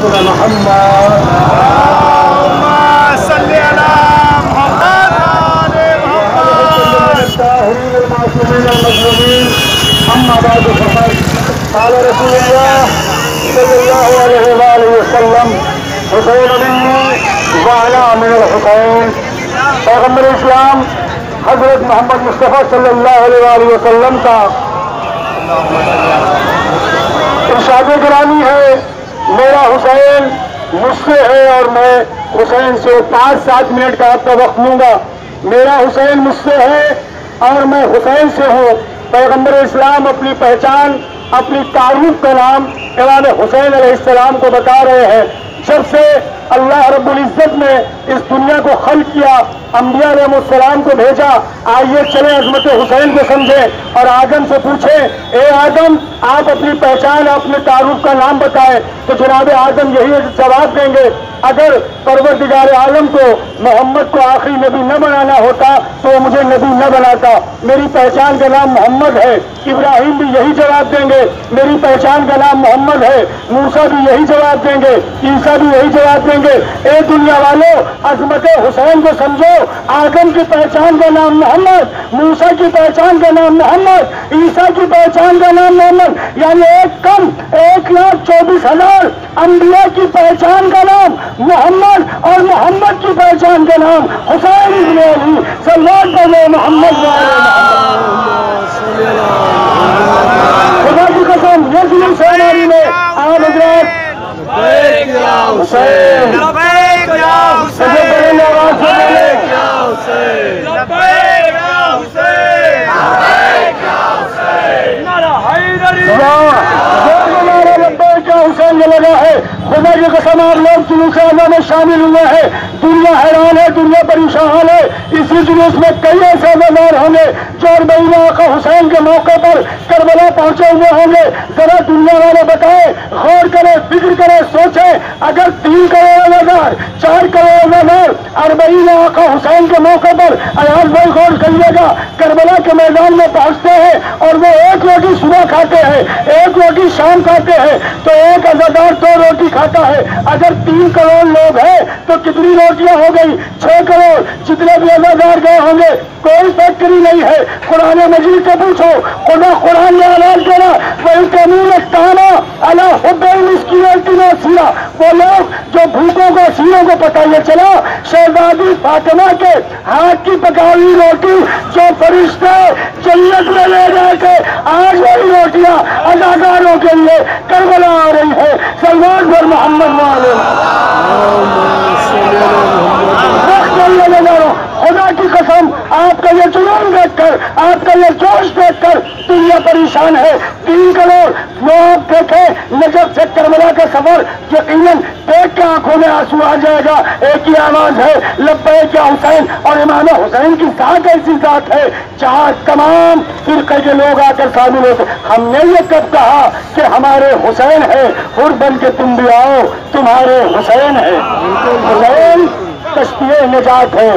رسول محمد صل على محمد آل محمد. الطاهرين المعصومين المظلومين أما بعد فقد قال رسول الله صلى الله عليه وآله وسلم حسين مني وعلى من الحسين پیغمبر اسلام حضرت محمد مصطفیٰ صلی اللہ علیہ وآلہ وسلم. کا ارشاد گرامی ہے حسین مجھ سے ہے اور میں حسین سے پانچ سات منٹ کا آپ کا وقت لوں گا۔ میرا حسین مجھ سے ہے اور میں حسین سے ہوں۔ پیغمبر اسلام اپنی پہچان، اپنی تعارف کا نام امام حسین علیہ السلام کو بتا رہے ہیں۔ جب سے اللہ رب العزت نے اس دنیا کو خلق کیا، انبیاء علیہ السلام کو بھیجا۔ آئیے چلے عظمت حسین کو سمجھیں اور آدم سے پوچھیں، اے آدم، آپ اپنی پہچان اپنے تعارف کا نام بتائیں۔ تو جناب آدم یہی جواب دیں گے۔ اگر پروردگار عالم کو محمد کو آخری نبی نہ بنانا ہوتا تو مجھے نبی نہ بناتا۔ میری پہچان کا نام محمد ہے۔ ابراہیم بھی یہی جواب دیں گے۔ میری پہچان کا نام محمد ہے۔ موسا بھی یہی جواب دیں گے۔ عیسیٰ بھی یہی جواب دیں گے۔ اے دنیا والوں عظمت حسین کو سمجھو۔ آدم کی پہچان کا نام محمد موسا کی پہچان کا نام محمد، عیسیٰ کی پہچان کا نام محمد۔ یعنی ایک کم، ایک لاکھ چوبیس ہزار انبیاء کی پہچان کا نام۔ محمد اور محمد کی پہچان کا نام حسین ابن علی سلمان پہلے محمد خدا کی قسم ظلم سے ہماری میں آج حضرات حسین لبیک یا سب سے بڑے آواز سے بولے لبیک یا حسین نعرہ حیدری ہمارا لبے کیا حسین نے لگا ہے خدا کی قسم لوگ جلوس اعلیٰ میں شامل ہوئے ہیں۔ دنیا حیران ہے، دنیا پریشان ہے۔ اسی جلوس میں کئی ایسے مزار ہوں گے جو اربعین آقا حسین کے موقع پر کربلا پہنچے ہوئے ہوں گے۔ ذرا دنیا والے بتائیں، غور کریں، فکر کریں، سوچیں۔ اگر تین کروڑ نظر چار کروڑ نظر اربعین آقا حسین کے موقع پر ایاز بھائی غور کریے گا، کربلا کے میدان میں پہنچتے ہیں اور وہ ایک روٹی صبح کھاتے ہیں، ایک روٹی شام کھاتے ہیں۔ تو ایک ازادار دو روٹی کھاتا ہے۔ اگر تین کروڑ لوگ ہیں تو کتنی روٹیاں ہو گئی؟ چھ کروڑ۔ جتنے بھی ازادار گئے ہوں گے، کوئی فیکٹری نہیں ہے۔ قرآن مجید سے پوچھو، خدا قرآن نے اعلان کرا وہی قانون تانا اللہ حبین اس کی سیرا وہ لوگ جو بھوکوں کو سیروں کو پتہ یہ چلا، شہزادی فاطمہ کے ہاتھ کی پکائی روٹی جو فرشتے جنت میں لے گئے تھے آج وہی روٹیاں اداکاروں کے لیے کربلا ہے پر محمد والے خدا کی قسم، آپ کا یہ جنون دیکھ کر، آپ کا یہ جوش دیکھ کر دنیا پریشان ہے۔ تین کروڑ لوگ دیکھے نجب سے کرملا کا سفر یقیناً کے آنکھوں میں آنسو آ جائے گا۔ ایک ہی آواز ہے لبے کیا حسین۔ اور امام حسین کی ذات ایسی ذات ہے جہاں تمام فرقے کے لوگ آ کر شامل ہوتے۔ ہم نے یہ کب کہا کہ ہمارے حسین ہے ہر بن کے تم بھی آؤ، تمہارے حسین ہے حسین کشتی نجات ہے۔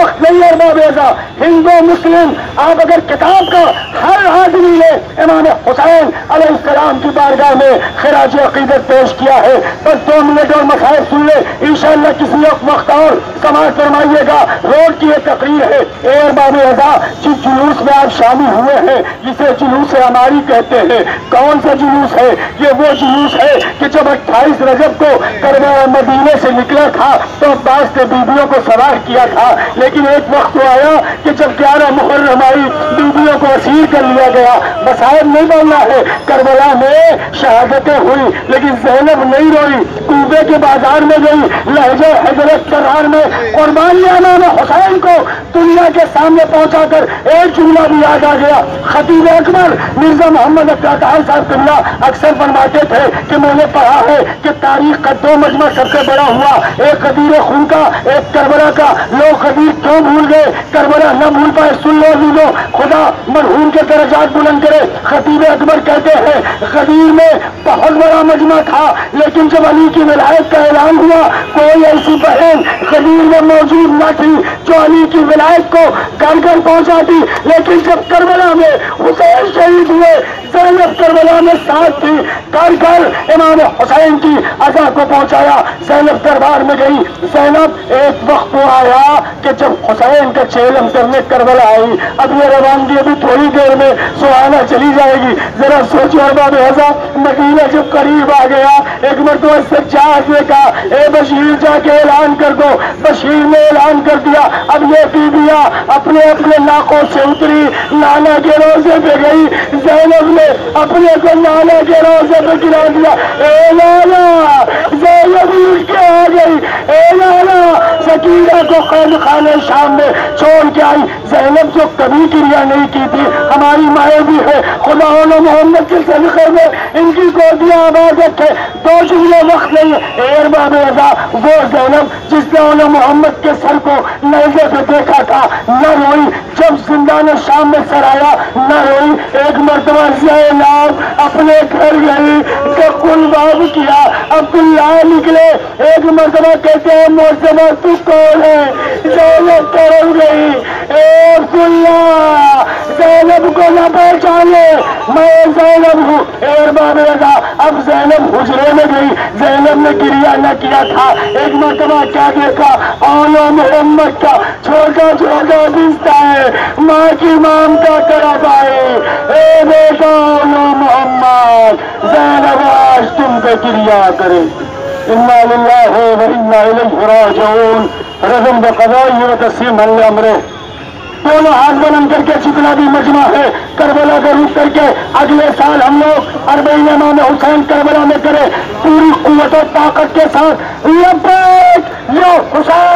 وقت نہیں ہے بابیزا ہندو، مسلم، آپ اگر کتاب کا ہر آدمی نے امام حسین علیہ السلام کی بارگاہ میں خراج عقیدت پیش کیا ہے، بس دو منٹ اور مسائل سن لے، انشاءاللہ کسی وقت اور سماج فرمائیے گا، روڈ کی یہ تقریر ہے، اے ارباب ازا جس جلوس میں آپ شامل ہوئے ہیں، جسے جلوس ہماری کہتے ہیں، کون سا جلوس ہے؟ یہ وہ جلوس ہے کہ جب اٹھائیس رجب کو کربلا مدینے سے نکلا تھا، تو عباس نے بیویوں کو سوار کیا تھا لیکن ایک وقت تو آیا کہ جب گیارہ محرم آئی بیویوں کو اسیر کر لیا گیا مسائل نہیں بولنا ہے۔ کربلا میں شہادتیں ہوئی لیکن زینب نہیں روئی۔ کوبے کے بازار میں گئی لہجے حضرت کرار میں قربانی امام حسین کو دنیا کے سامنے پہنچا کر ایک جملہ بھی یاد آ گیا۔ خطیب اکبر، مرزا محمد اقتار صاحب قبلہ اکثر فرماتے تھے کہ میں نے پڑھا ہے کہ تاریخ کا دو مجمع سب سے بڑا ہوا، ایک قدیر خون کا، ایک کربلا کا۔ لوگ قدیر کیوں بھول گئے۔ کربلا نہ بھول پائے۔ سن لو لو خدا مرحوم کے درجات بلند کرے۔ خطیب اکبر کہتے ہیں قدیر میں بہت بڑا مجمع تھا، لیکن جب علی کی ولایت کا اعلان ہوا، کوئی ایسی بہن قدیر میں موجود نہ تھی جو علی کی ولایت کو گھر گھر پہنچاتی۔ لیکن جب کربلا میں حسین شہید ہوئے زینب کربلا میں ساتھ تھی، کر کر امام حسین کی ادا کو پہنچایا۔ زینب دربار میں گئی۔ زینب ایک وقت وہ آیا کہ جب حسین کا چیلم کرنے کربلا آئی۔ اب یہ روانگی ابھی تھوڑی دیر میں سہانا چلی جائے گی۔ ذرا سوچو ارباب حضا، مدینہ جب قریب آ گیا۔ ایک مرتبہ سجاد نے کہا اے بشیر، جا کے اعلان کر دو۔ بشیر نے اعلان کر دیا۔ اب یہ بیویاں اپنے اپنے ناکوں سے اتری، نانا کے روزے پہ گئی۔ زینب نے اپنے کو نانا کے روزے پہ گرا دیا۔ اے نانا زینب اٹھ کے آ گئی اے نانا سکینہ کو قید خانے شام میں چھوڑ کے آئی۔ زینب جو کبھی کریا نہیں کی تھی۔ ہماری خدا محمد کے صدقے میں ان کی گودیاں آباد رکھے دو جملے وقت نہیں ہے۔ اے ارباب رضا وہ زینب جس نے انہوں محمد کے سر کو نیزے پہ دیکھا تھا۔ نہ روئی، جب زندان شام میں سر آیا، نہ روئی۔ ایک مرتبہ زینب اپنے گھر گئی کہ کل باب کیا، عبداللہ نکلے۔ ایک مرتبہ کہتے ہیں موسمہ تو کون ہے؟ زینب کرم گئی۔ اے عبداللہ! زینب کو نہ پہچانے، میں زینب ہوں۔ اے ارباب رضا اب زینب حجرے میں گئی۔ زینب نے کریا نہ کیا تھا۔ ایک مرتبہ کیا دیکھا؟ اولا محمد کا چھوٹا چھوٹا دستا ہے۔ ماں کی مامتا طرف آئے اے بیٹا اولا محمد، زینب آج تم پہ کریا کرے۔ انا للہ و انا الیہ راجعون۔ رضم بقضائی و تسلیم اللہ دونوں ہاتھ بلند کر کے جتنا بھی مجمع ہے، کربلا کا روپ کر کے اگلے سال ہم لوگ اربعین امام حسین کربلا میں کرے پوری قوت و طاقت کے ساتھ۔ لبیک حسین